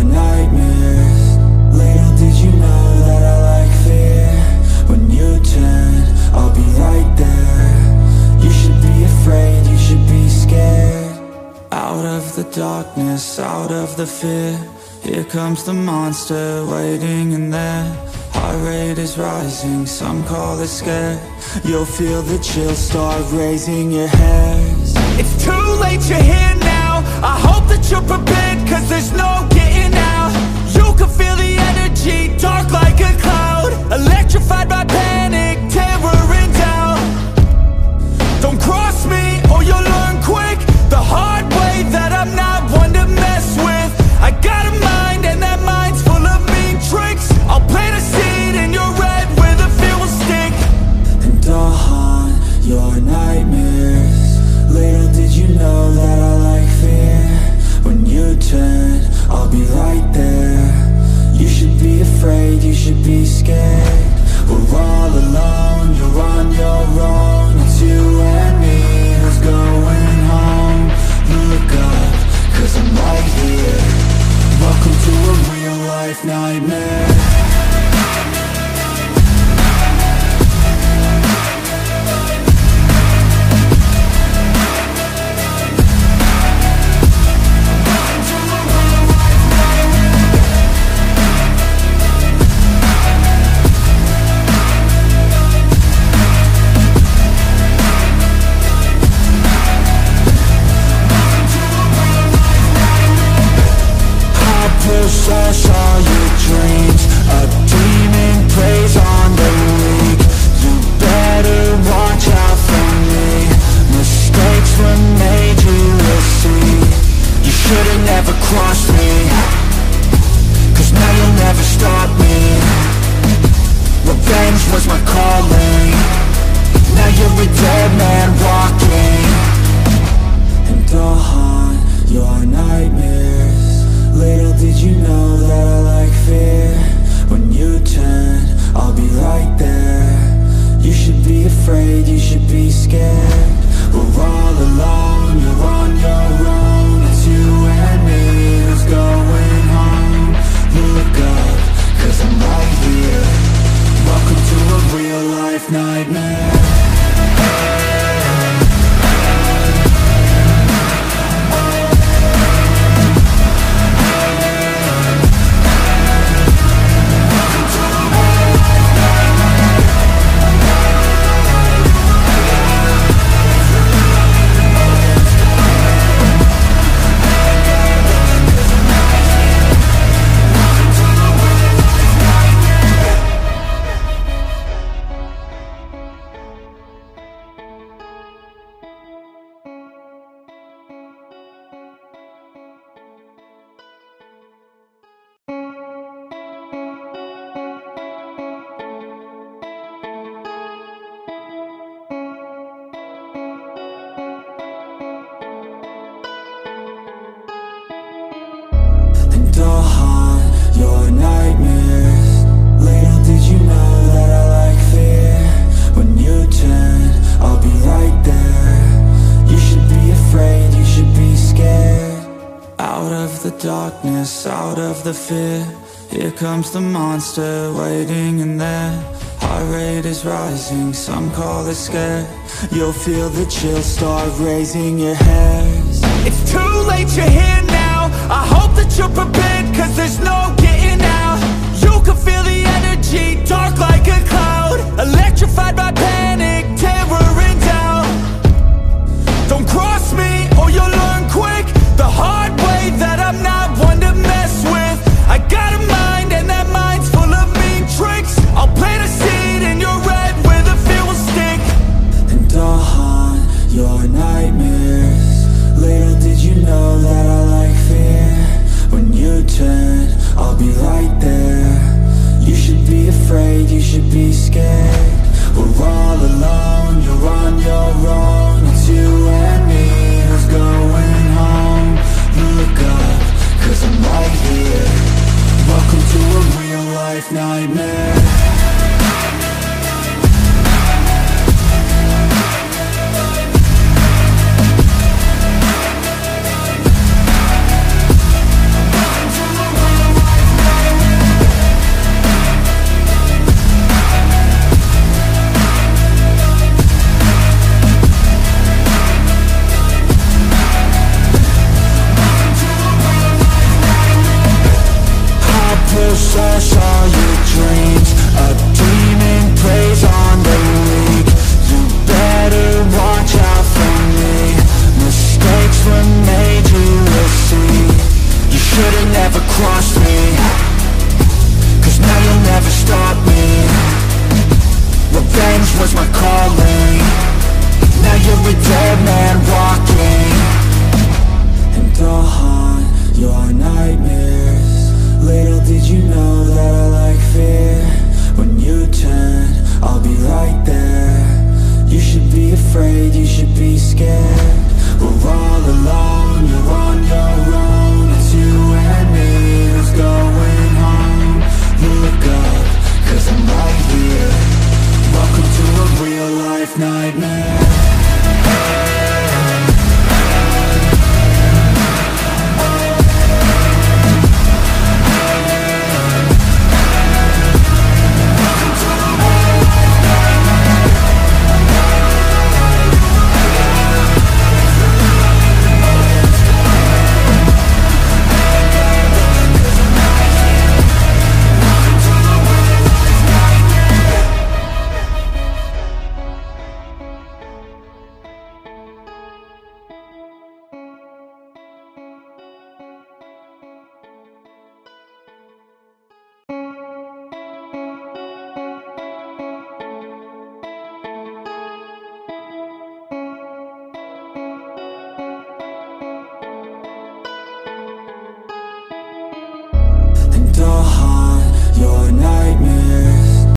were nightmares. Little did you know that I like fear? When you turn, I'll be right there. You should be afraid, you should be scared. Out of the darkness, out of the fear. Here comes the monster waiting in there. Heart rate is rising, some call it scare. You'll feel the chill start raising your hairs. It's every dead man darkness, out of the fear. Here comes the monster waiting in there. Heart rate is rising, some call it scare. You'll feel the chill start raising your hairs. It's too late, you're here now. I hope that you're prepared, cause there's no getting out. You can feel the energy, dark like a cloud. escape. We're all alone, you're on your own. It's you and me who's going home. Look up, cause I'm right here. Welcome to a real life nightmare.